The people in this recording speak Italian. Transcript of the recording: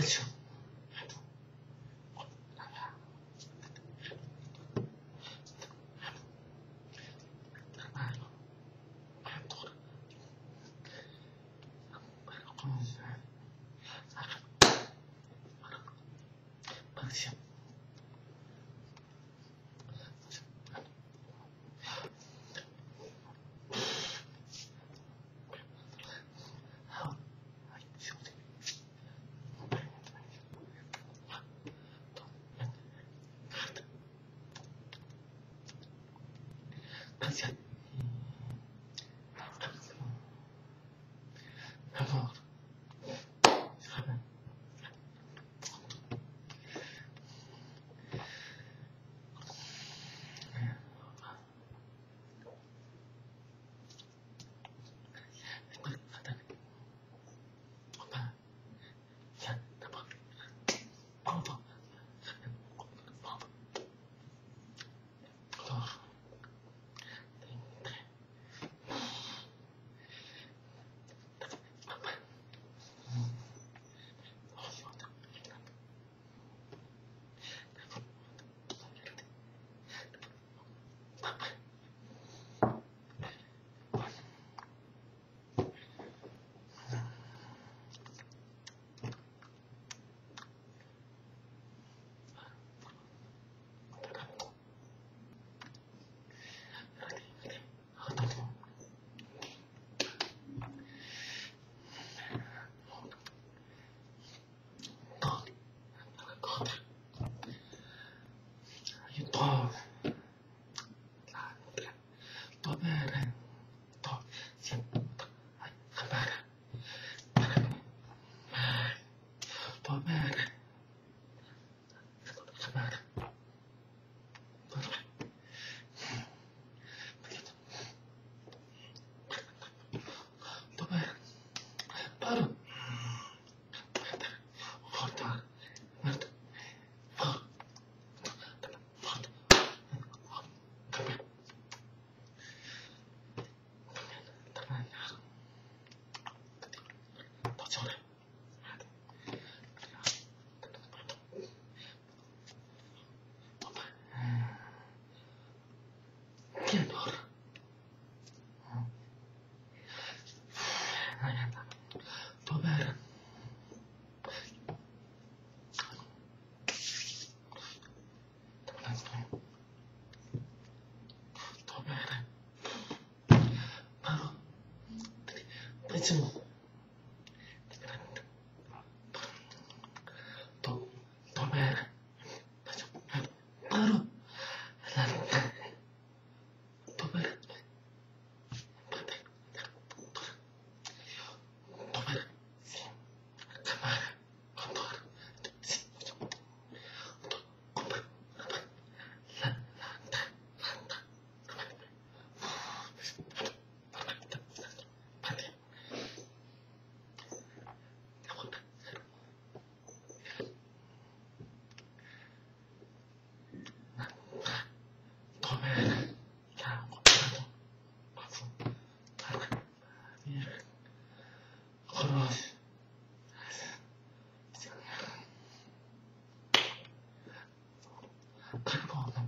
falso. 刚 才れとしんとはい頑めれ Chi è Dora? Dov'era? Dov'era? Però, pensiamo 太棒了。